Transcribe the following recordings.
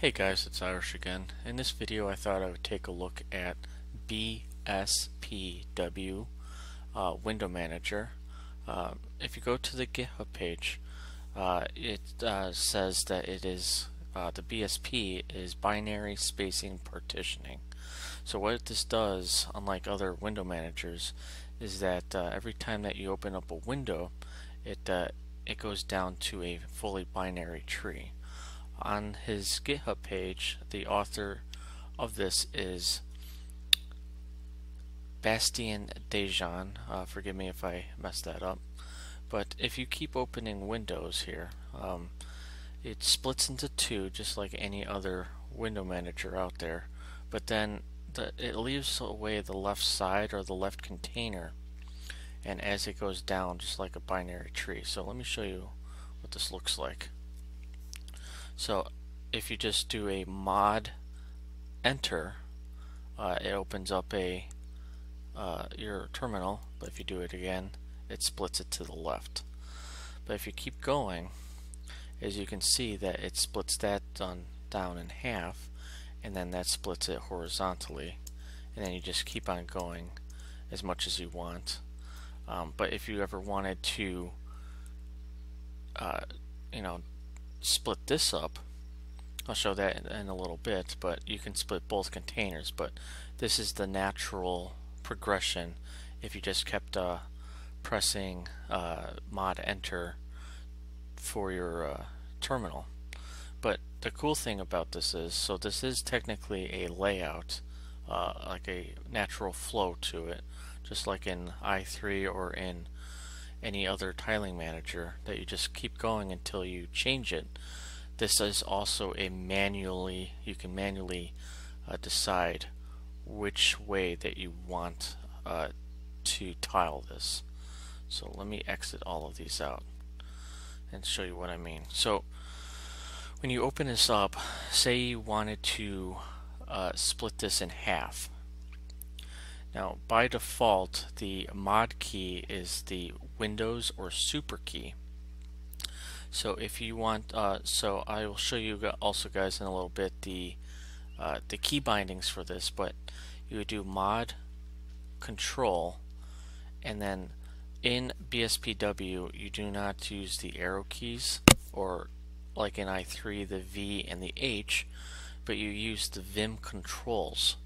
Hey guys, it's Irish again. In this video I thought I would take a look at BSPW uh, Window Manager. Uh, if you go to the GitHub page, uh, it uh, says that it is uh, the BSP is binary spacing partitioning. So what this does, unlike other window managers, is that uh, every time that you open up a window, it it goes down to a fully binary tree on his GitHub page, the author of this is Bastien Dejean. Uh, forgive me if I messed that up. But if you keep opening windows here, um, it splits into two just like any other window manager out there. But then the, it leaves away the left side or the left container. And as it goes down, just like a binary tree. So let me show you what this looks like. So if you just do a mod enter, uh, it opens up a uh, your terminal, but if you do it again, it splits it to the left. But if you keep going, as you can see that it splits that down, down in half, and then that splits it horizontally, and then you just keep on going as much as you want. Um, but if you ever wanted to, uh, you know, split this up. I'll show that in, a little bit, but you can split both containers, but this is the natural progression if you just kept uh, pressing uh, mod enter for your uh, terminal. But the cool thing about this is, so this is technically a layout, uh, like a natural flow to it, just like in i3 or in any other tiling manager that you just keep going until you change it. This is also a manually, you can manually uh, decide which way that you want uh, to tile this. So let me exit all of these out and show you what I mean. So when you open this up, say you wanted to uh, split this in half. Now, by default, the mod key is the Windows or Super key. So if you want, uh, so I will show you also guys in a little bit the uh, the key bindings for this, but you would do mod control and then in BSPW you do not use the arrow keys or like in i3 the V and the H but you use the Vim controls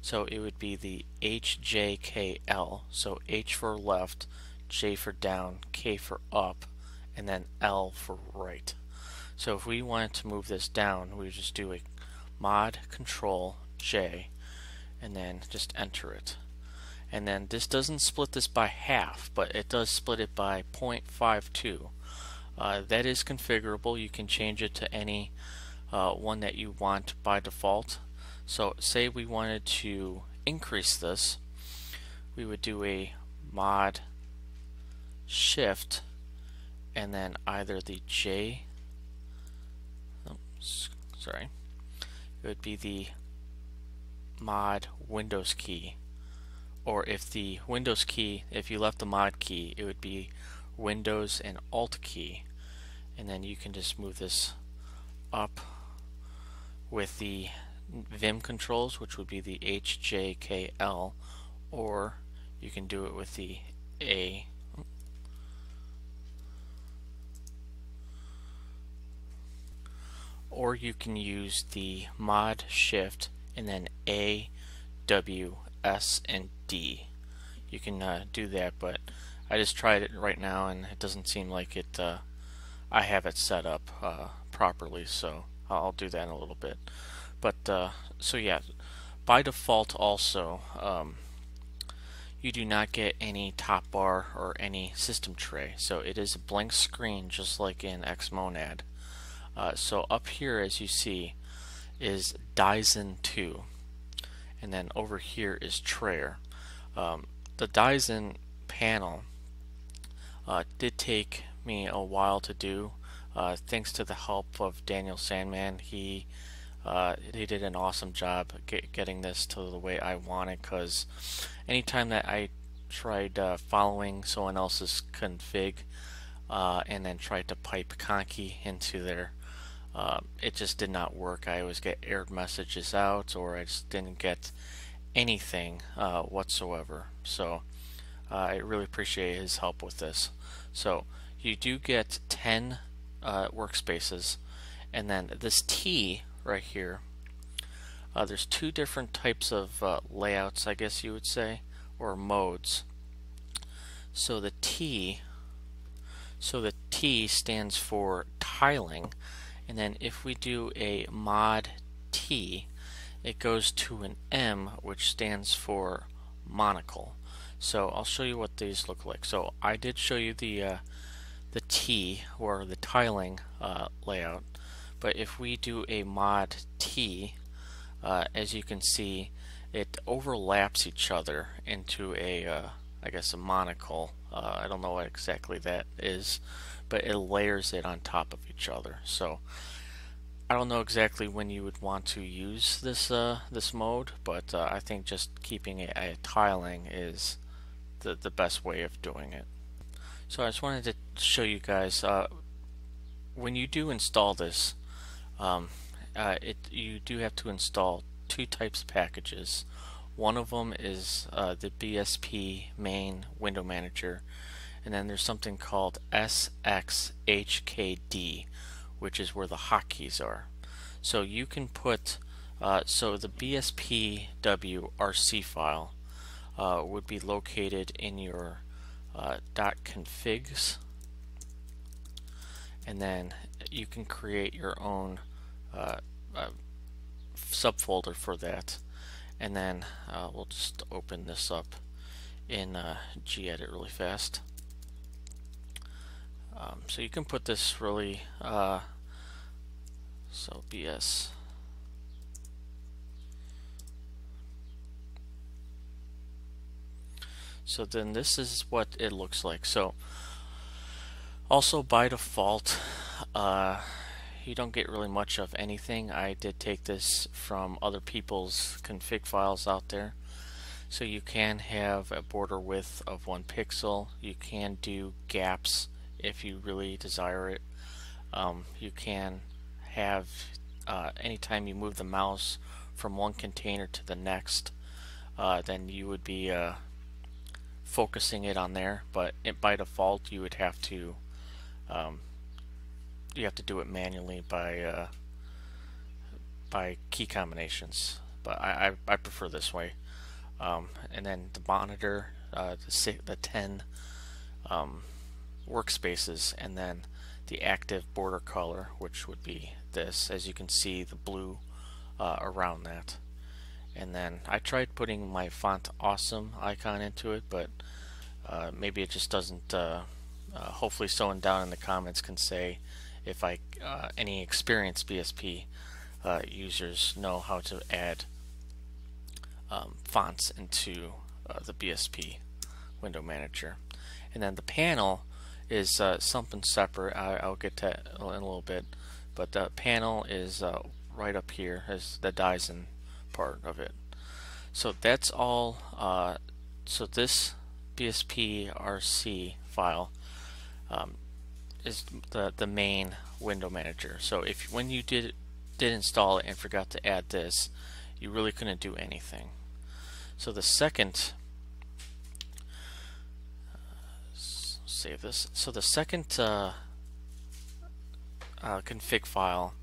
so it would be the HJKL, so H for left, J for down, K for up, and then L for right. So if we wanted to move this down, we would just do a mod control J and then just enter it. And then this doesn't split this by half, but it does split it by 0.52. Uh, that is configurable. You can change it to any uh, one that you want by default. So say we wanted to increase this, we would do a mod shift and then either the J, sorry, it would be the mod Windows key. Or if the Windows key, if you left the mod key, it would be Windows and Alt key. And then you can just move this up with the Vim controls, which would be the HJKL, or you can do it with the A. Or you can use the mod shift and then A, W, S, and D. You can uh, do that, but I just tried it right now and it doesn't seem like it. Uh, I have it set up uh, properly, so I'll do that in a little bit. But uh, so yeah, by default also, um, you do not get any top bar or any system tray. So it is a blank screen just like in Xmonad. Uh, so up here as you see is Dzen 2 and then over here is Trayer. Um, the Dzen panel uh, did take me a while to do uh, thanks to the help of Daniel Sandman. He uh, he did an awesome job get, getting this to the way I want it because anytime that I tried uh, following someone else's config uh, and then tried to pipe Conky into there, uh, it just did not work. I always get error messages out or I just didn't get anything uh, whatsoever. So uh, I really appreciate his help with this. So you do get 10 uh, workspaces and then this T right here. Uh, there's two different types of uh, layouts I guess you would say or modes. So the T so the T stands for tiling and then if we do a mod T it goes to an M which stands for monocle. So I'll show you what these look like. So I did show you the uh, the T or the tiling uh, layout but if we do a mod T uh, as you can see it overlaps each other into a uh, I guess a monocle. Uh, I don't know what exactly that is but it layers it on top of each other. So I don't know exactly when you would want to use this uh, this mode but uh, I think just keeping it a tiling is the, the best way of doing it. So I just wanted to show you guys uh, when you do install this um, uh, it you do have to install two types of packages. One of them is uh, the BSP main window manager and then there's something called SXHKD which is where the hotkeys are. So you can put uh, so the BSPWRC file uh, would be located in your uh, .configs. And then you can create your own uh, uh, subfolder for that. And then uh, we'll just open this up in uh, gedit really fast. Um, so you can put this really uh, so BS so then this is what it looks like. So also by default uh, you don't get really much of anything. I did take this from other people's config files out there. So you can have a border width of one pixel. You can do gaps if you really desire it. Um, you can have uh, anytime you move the mouse from one container to the next, uh, then you would be uh, focusing it on there. But it, by default, you would have to um, you have to do it manually by uh, by key combinations. But I, I, I prefer this way. Um, and then the monitor, uh, the, the 10 um, workspaces, and then the active border color, which would be this. As you can see, the blue uh, around that. And then I tried putting my font awesome icon into it, but uh, maybe it just doesn't. Uh, uh, hopefully, someone down in the comments can say if I uh, any experienced BSP uh, users know how to add um, fonts into uh, the BSP window manager. And then the panel is uh, something separate. I, will get to in a little bit, but the panel is uh, right up here as the Dzen part of it. So that's all. Uh, so this BSP RC file um, is the the main window manager. So if when you did did install it and forgot to add this, you really couldn't do anything. So the second uh, save this. So the second uh, uh, config file,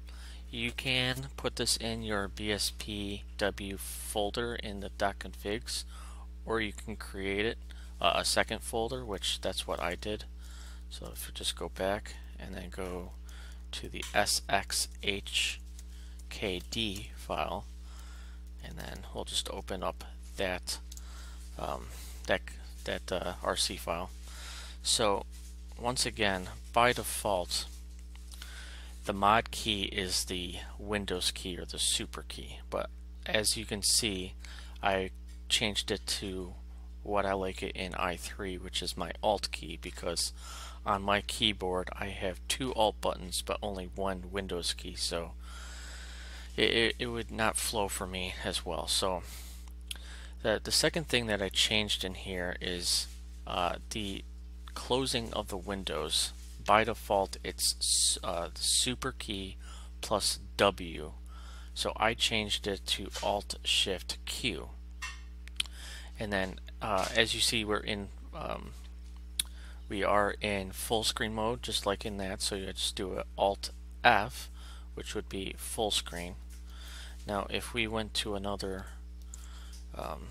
you can put this in your BSPW folder in the .configs, or you can create it uh, a second folder, which that's what I did. So if we just go back and then go to the SXHKD file and then we'll just open up that um, that, that uh, RC file. So once again, by default, the mod key is the Windows key or the super key, but as you can see, I changed it to what I like it in i3, which is my Alt key, because on my keyboard I have two alt buttons but only one Windows key so it, it, would not flow for me as well so the, the second thing that I changed in here is uh, the closing of the windows by default it's uh, super key plus W. So I changed it to Alt Shift Q. And then uh, as you see we're in um, we are in full screen mode just like in that so you just do Alt F which would be full screen. Now if we went to another um,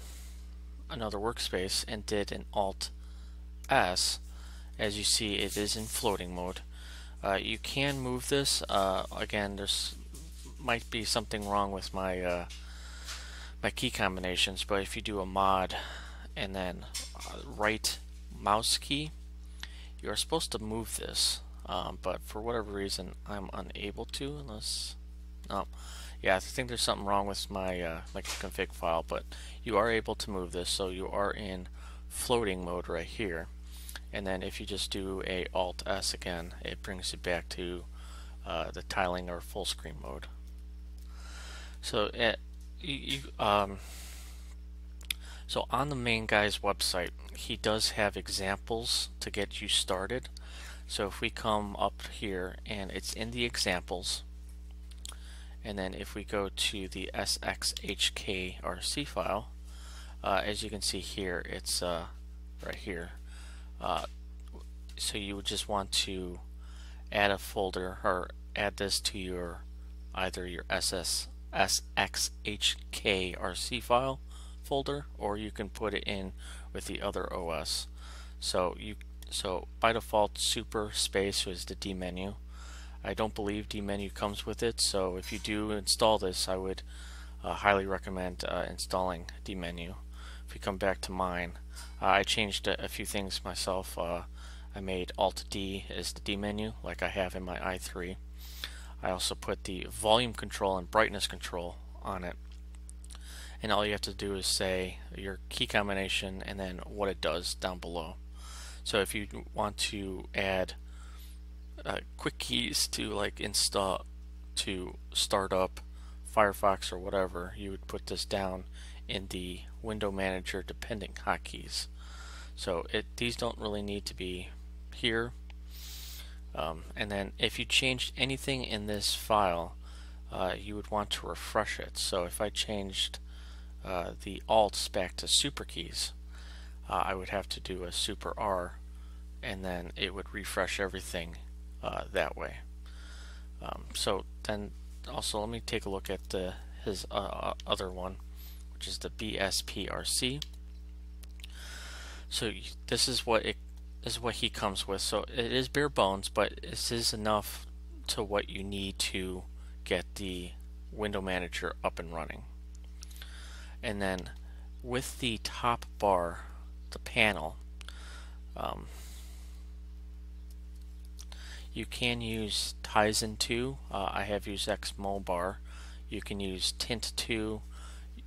another workspace and did an Alt S as you see it is in floating mode. Uh, you can move this. Uh, again, there's might be something wrong with my uh, my key combinations, but if you do a mod and then uh, right mouse key, you are supposed to move this. Um, but for whatever reason, I'm unable to unless. Oh, yeah, I think there's something wrong with my uh, config file, but you are able to move this, so you are in floating mode right here and then if you just do a Alt S again it brings you back to uh, the tiling or full screen mode so it, eh, you, um, so on the main guy's website he does have examples to get you started. So if we come up here and it's in the examples and then if we go to the SXHKRC file uh, as you can see here it's uh, right here. Uh, so you would just want to add a folder or add this to your either your SS SXHKRC file folder or you can put it in with the other OS. So you so by default super space is the D menu. I don't believe D menu comes with it so if you do install this I would uh, highly recommend uh, installing menu. If we come back to mine uh, I changed a, a, few things myself. Uh, I made Alt D as the D menu like I have in my i3. I also put the volume control and brightness control on it. And all you have to do is say your key combination and then what it does down below. So if you want to add uh, quick keys to like install to start up Firefox or whatever, you would put this down in the window manager dependent hotkeys. So it these don't really need to be here. Um, and then if you changed anything in this file, uh, you would want to refresh it. So if I changed uh, the alts back to super keys, uh, I would have to do a super R and then it would refresh everything uh, that way. Um, so then also let me take a look at the, his uh, uh, other one which is the BSPRC. So this is what it is what he comes with. So it is bare bones, but this is enough to what you need to get the window manager up and running. And then with the top bar, the panel, um, you can use Dzen 2. Uh, I have used Xmobar. You can use Tint 2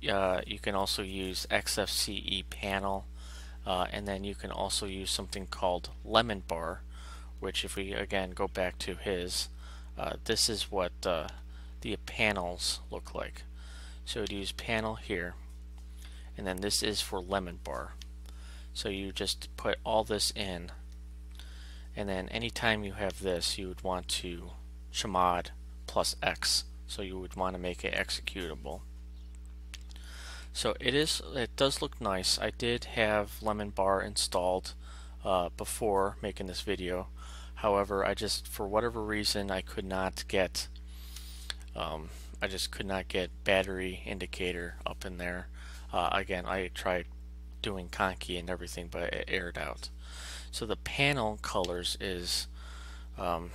uh, you can also use XFCE panel uh, and then you can also use something called lemon bar which if we again go back to his uh, this is what uh, the panels look like so you'd use panel here and then this is for lemon bar so you just put all this in and then anytime you have this you would want to chmod plus X so you would want to make it executable so it is. It does look nice. I did have Lemon Bar installed uh, before making this video. However, I just for whatever reason I could not get. Um, I just could not get battery indicator up in there. Uh, again, I tried doing Conky and everything, but it aired out. So the panel colors is, um,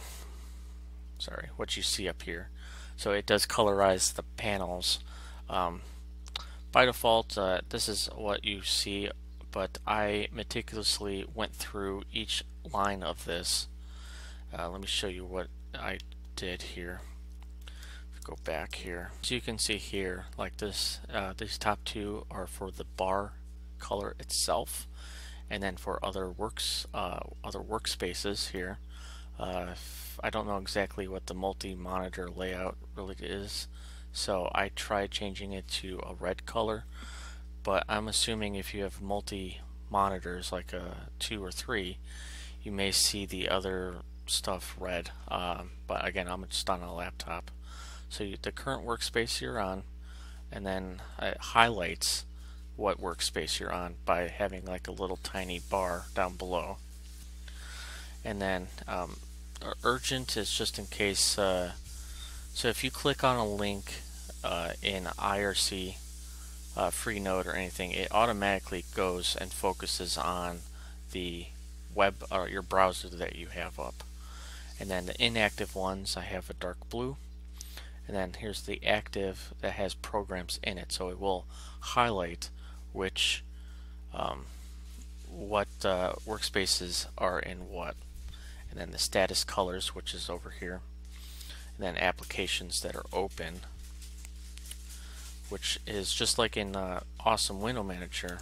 sorry, what you see up here. So it does colorize the panels. Um, by default, uh, this is what you see, but I meticulously went through each line of this. Uh, let me show you what I did here. Go back here. So you can see here, like this, uh, these top two are for the bar color itself, and then for other works, uh, other workspaces here. Uh, I don't know exactly what the multi-monitor layout really is. So I tried changing it to a red color, but I'm assuming if you have multi monitors like a two or three, you may see the other stuff red. Um, but again, I'm just on a laptop. So you, the current workspace you're on, and then it highlights what workspace you're on by having like a little tiny bar down below. And then um, urgent is just in case. Uh, so if you click on a link uh, in IRC uh, Freenode or anything, it automatically goes and focuses on the web or your browser that you have up. And then the inactive ones, I have a dark blue. And then here's the active that has programs in it. So it will highlight which um, what uh, workspaces are in what. And then the status colors, which is over here. And then applications that are open, which is just like in uh, Awesome Window Manager.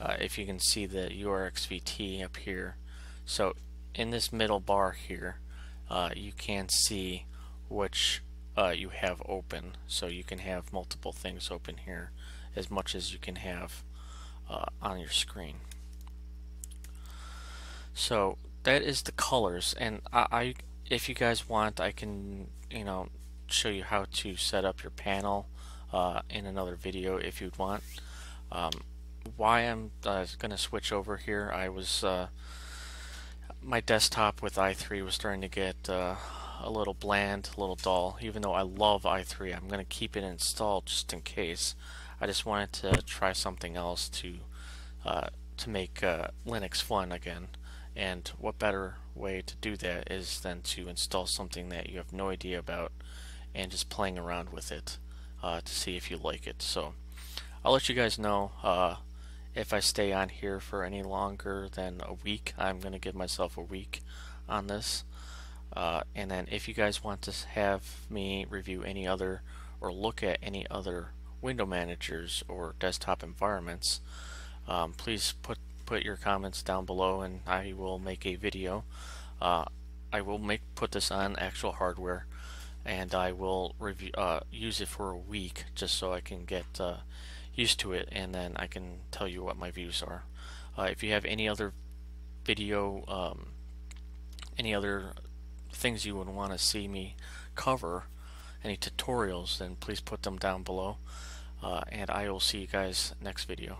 Uh, if you can see the URXVT up here. So in this middle bar here, uh, you can see which uh, you have open. So you can have multiple things open here as much as you can have uh, on your screen. So that is the colors and I, I, if you guys want I can you know show you how to set up your panel uh, in another video if you'd want. Um, why I'm uh, going to switch over here I was uh, my desktop with i3 was starting to get uh, a little bland, a little dull. Even though I love i3, I'm going to keep it installed just in case. I just wanted to try something else to uh, to make uh, Linux fun again. And what better way to do that is than to install something that you have no idea about and just playing around with it uh, to see if you like it. So I'll let you guys know uh, if I stay on here for any longer than a week, I'm going to give myself a week on this. Uh, and then if you guys want to have me review any other or look at any other window managers or desktop environments, um, please put put your comments down below and I will make a video. Uh, I will make put this on actual hardware and I will review uh, use it for a week just so I can get uh, used to it and then I can tell you what my views are. Uh, if you have any other video, um, any other things you would want to see me cover, any tutorials, then please put them down below. Uh, and I will see you guys next video.